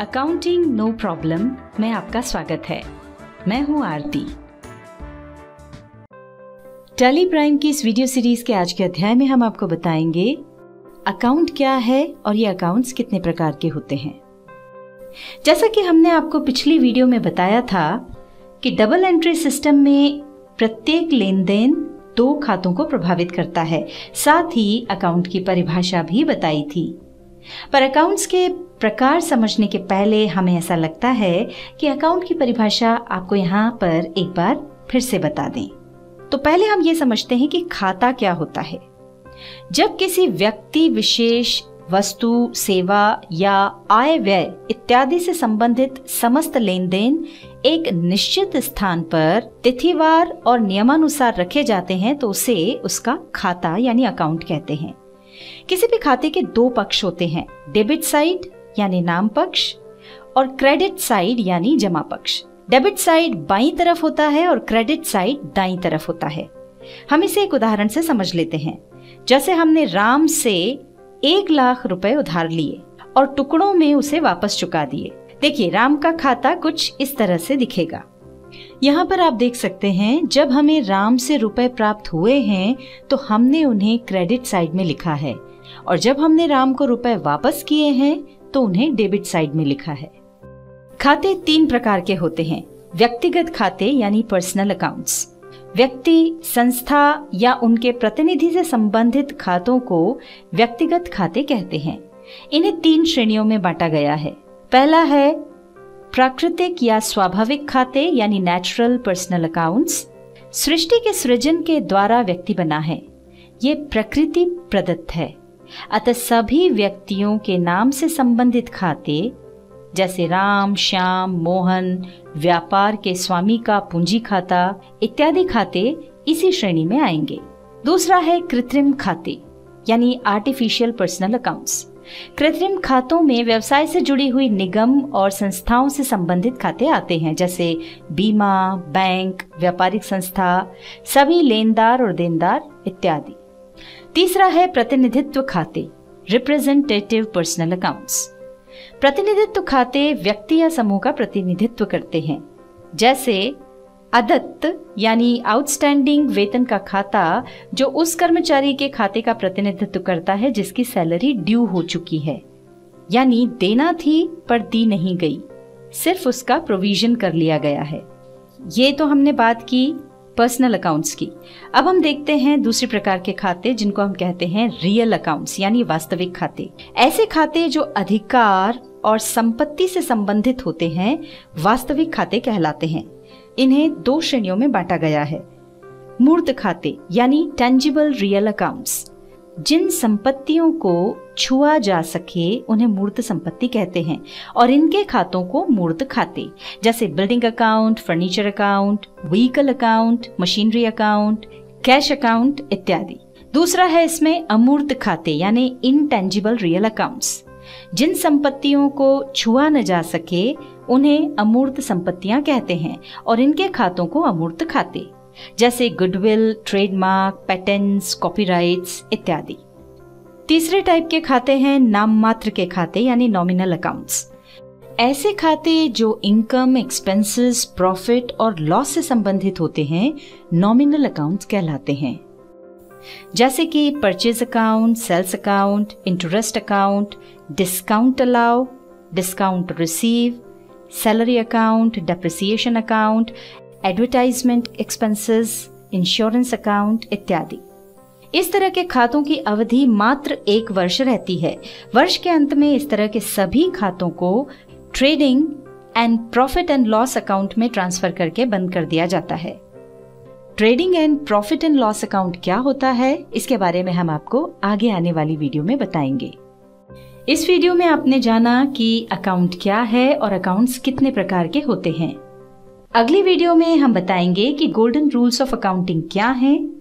Accounting no problem में आपका स्वागत है। मैं हूँ आरती। टेली प्राइम की इस वीडियो सीरीज़ के आज के अध्याय में हम आपको बताएँगे अकाउंट क्या है और ये अकाउंट्स कितने प्रकार के होते हैं। जैसा कि हमने आपको पिछली वीडियो में बताया था कि डबल एंट्री सिस्टम में प्रत्येक लेन देन दो खातों को प्रभावित करता है। साथ ही अकाउंट की परिभाषा भी बताई थी। पर अकाउंट्स के प्रकार समझने के पहले हमें ऐसा लगता है कि अकाउंट की परिभाषा आपको यहाँ पर एक बार फिर से बता दें। तो पहले हम ये समझते हैं कि खाता क्या होता है। जब किसी व्यक्ति विशेष, वस्तु, सेवा या आय व्यय इत्यादि से संबंधित समस्त लेन देन एक निश्चित स्थान पर तिथिवार और नियमानुसार रखे जाते हैं तो उसे उसका खाता यानी अकाउंट कहते हैं। किसी भी खाते के दो पक्ष होते हैं डेबिट साइड यानी नाम पक्ष और क्रेडिट साइड यानी जमा पक्ष। डेबिट साइड बाई तरफ़ होता है और क्रेडिट साइड दाई तरफ़ होता है। हम इसे एक उदाहरण से समझ लेते हैं। जैसे हमने राम से एक लाख रुपए उधार लिए और टुकड़ों में उसे वापस चुका दिए। देखिए, राम का खाता कुछ इस तरह से दिखेगा। यहाँ पर आप देख सकते हैं, जब हमें राम से रुपए प्राप्त हुए हैं तो हमने उन्हें क्रेडिट साइड में लिखा है। और जब हमने राम को रुपए वापस किए हैं तो उन्हें डेबिट साइड में लिखा है। खाते तीन प्रकार के होते हैं। व्यक्तिगत खाते यानी पर्सनल अकाउंट्स। व्यक्ति, संस्था या उनके प्रतिनिधि से संबंधित खातों को व्यक्तिगत खाते कहते हैं। इन्हें तीन श्रेणियों में बांटा गया है। पहला है प्राकृतिक या स्वाभाविक खाते यानी नेचुरल पर्सनल अकाउंट्स सृष्टि के सृजन के द्वारा व्यक्ति बना है। ये प्रकृति प्रदत्त है। अतः सभी व्यक्तियों के नाम से संबंधित खाते, जैसे राम, श्याम, मोहन, व्यापार के स्वामी का पूंजी खाता इत्यादि खाते इसी श्रेणी में आएँगे। दूसरा है कृत्रिम खाते, यानी आर्टिफिशियल पर्सनल अकाउंट्स कृत्रिम खातों में व्यवसाय से जुड़ी हुई निगम और संस्थाओं से संबंधित खाते आते हैं, जैसे बीमा, बैंक, व्यापारिक संस्था, सभी लेनदार और देनदार इत्यादि। तीसरा है प्रतिनिधित्व खाते रिप्रेजेंटेटिव पर्सनल अकाउंट्स प्रतिनिधित्व खाते व्यक्ति या समूह का प्रतिनिधित्व करते हैं। जैसे, अदत्त, यानी आउटस्टैंडिंग वेतन का खाता, जो उस कर्मचारी के खाते का प्रतिनिधित्व करता है, जिसकी सैलरी ड्यू हो चुकी है। यानी देना थी, पर दी नहीं गई। सिर्फ़ उसका प्रोविज़न कर लिया गया है। ये तो हमने बात की पर्सनल अकाउंट्स की। अब हम देखते हैं दूसरे प्रकार के खाते जिनको हम कहते हैं रियल अकाउंट्स यानी वास्तविक खाते। ऐसे खाते जो अधिकार और संपत्ति से संबंधित होते हैं, वास्तविक खाते कहलाते हैं। इन्हें दो श्रेणियों में बांटा गया है। मूर्त खाते, यानी टेंजिबल रियल अकाउंट्स जिन संपत्तियों को छुआ जा सके, उन्हें मूर्त संपत्ति कहते हैं और इनके खातों को मूर्त खाते। जैसे building account furniture account vehicle account machinery account cash account इत्यादि। दूसरा है इसमें अमूर्त खाते, यानी इनटेंजिबल रियल अकाउंट्स जिन संपत्तियों को छुआ न जा सके, उन्हें अमूर्त संपत्तियाँ कहते हैं और इनके खातों को अमूर्त खाते। जैसे गुडविल, ट्रेडमार्क पेटेंट्स कॉपीराइट्स इत्यादि। तीसरे टाइप के खाते हैं नाम मात्र के खाते, यानी नॉमिनल अकाउंट्स ऐसे खाते जो इनकम एक्सपेंसेस प्रॉफिट और लॉस से संबंधित होते हैं नॉमिनल अकाउंट्स कहलाते हैं। जैसे कि purchase account sales account interest account discount allow discount receive salary account depreciation account advertisement expenses insurance account इत्यादि। इस तरह के खातों की अवधि मात्र एक वर्ष रहती है। वर्ष के अंत में इस तरह के सभी खातों को trading and profit and loss account में ट्रांसफ़र करके बंद कर दिया जाता है। Trading and profit and loss account क्या होता है, इसके बारे में हम आपको आगे आने वाली वीडियो में बताएँगे। इस वीडियो में आपने जाना कि अकाउंट क्या है और अकाउंट्स कितने प्रकार के होते हैं। अगली वीडियो में हम बताएँगे कि गोल्डन रूल्स ऑफ़ अकाउंटिंग क्या हैं।